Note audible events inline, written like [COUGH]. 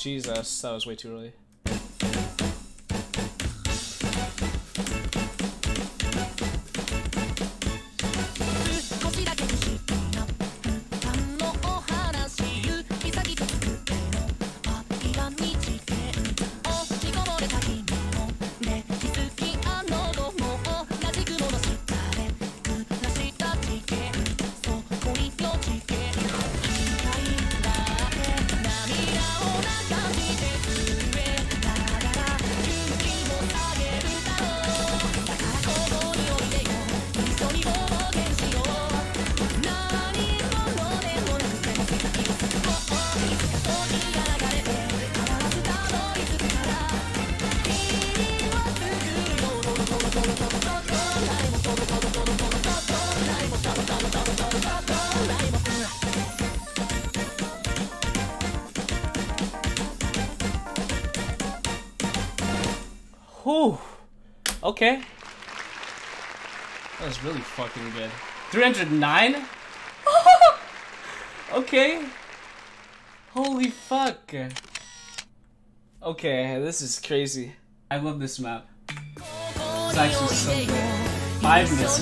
Jesus, that was way too early. Okay. That was really fucking good. 309? [LAUGHS] okay. Holy fuck. Okay, this is crazy. I love this map. It's actually so good. Five misses.